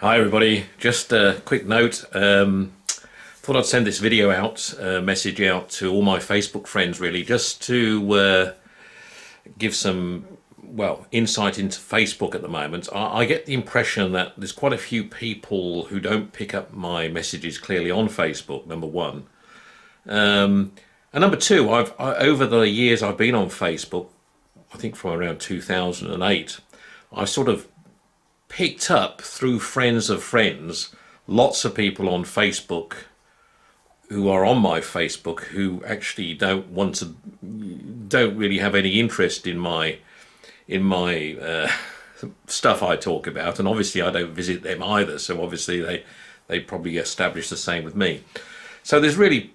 Hi everybody, just a quick note. Um, thought I'd send this video out, uh, message out to all my Facebook friends really, just to uh, give some, well, insight into Facebook at the moment. I, I, get the impression that there's quite a few people who don't pick up my messages clearly on Facebook, number one. Um, and number two, I've I, over the years I've been on Facebook, I think from around 2008, I sort of picked up through friends of friends lots of people on Facebook who are on my Facebook who actually don't want to don't really have any interest in my in my uh, stuff I talk about. And obviously I don't visit them either. So obviously they they probably establish the same with me. So there's really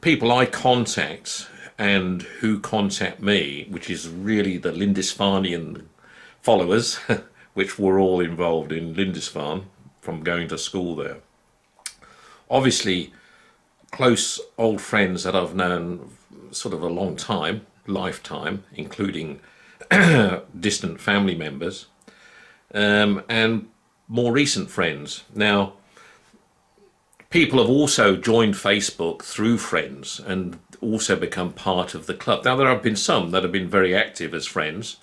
people I contact and who contact me which is really the Lindisfarnian followers which were all involved in Lindisfarne from going to school there. Obviously, close old friends that I've known sort of a long time, lifetime, including distant family members, um, and more recent friends. Now, people have also joined Facebook through friends and also become part of the club. Now, there have been some that have been very active as friends,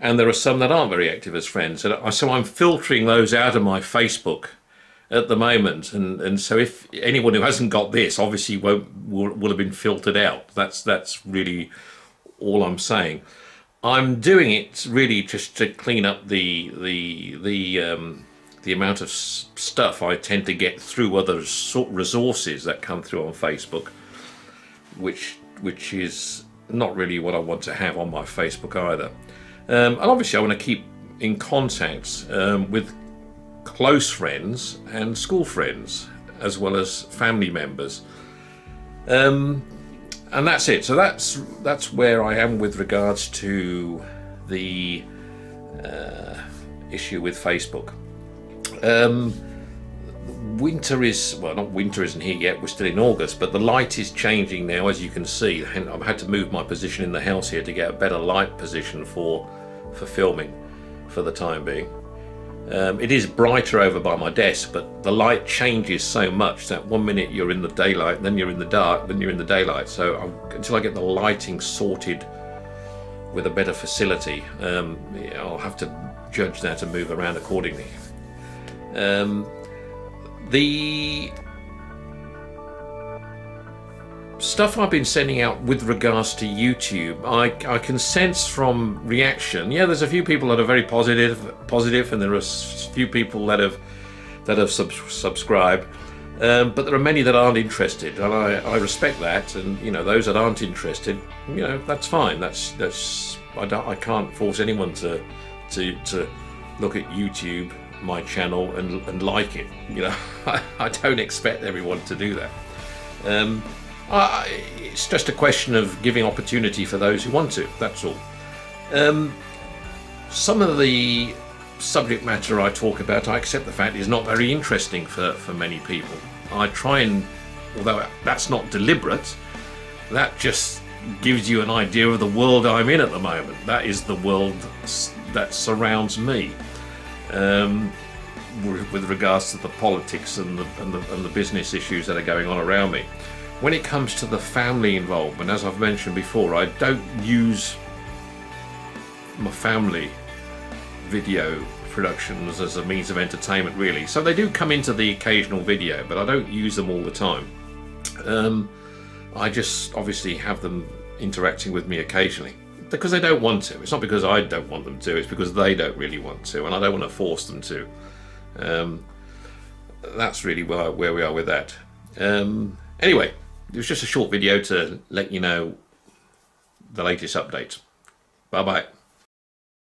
and there are some that aren't very active as friends. And so I'm filtering those out of my Facebook at the moment. And, and so if anyone who hasn't got this obviously won't will, will have been filtered out. That's that's really all I'm saying. I'm doing it really just to clean up the the the um, the amount of stuff I tend to get through other sort resources that come through on Facebook, which which is not really what I want to have on my Facebook either. Um, and obviously, I want to keep in contact um, with close friends and school friends, as well as family members. Um, and that's it. So that's that's where I am with regards to the uh, issue with Facebook. Um, winter is well, not winter isn't here yet. We're still in August, but the light is changing now, as you can see. I've had to move my position in the house here to get a better light position for for filming for the time being. Um, it is brighter over by my desk, but the light changes so much that one minute you're in the daylight, then you're in the dark, then you're in the daylight. So I'm, until I get the lighting sorted with a better facility, um, I'll have to judge that and move around accordingly. Um, the stuff I've been sending out with regards to YouTube, I, I can sense from reaction. Yeah, there's a few people that are very positive, positive, and there are a few people that have that have sub subscribed. Um, but there are many that aren't interested, and I, I respect that. And you know, those that aren't interested, you know, that's fine. That's that's I don't I can't force anyone to to to look at YouTube, my channel, and and like it. You know, I, I don't expect everyone to do that. Um, uh, it's just a question of giving opportunity for those who want to, that's all. Um, some of the subject matter I talk about, I accept the fact, is not very interesting for, for many people. I try and, although that's not deliberate, that just gives you an idea of the world I'm in at the moment. That is the world that surrounds me. Um, with regards to the politics and the, and the, and the business issues that are going on around me. When it comes to the family involvement, as I've mentioned before, I don't use my family video productions as a means of entertainment really. So they do come into the occasional video, but I don't use them all the time. Um, I just obviously have them interacting with me occasionally because they don't want to. It's not because I don't want them to, it's because they don't really want to, and I don't want to force them to. Um, that's really where, where we are with that. Um, anyway, it was just a short video to let you know the latest updates. Bye bye.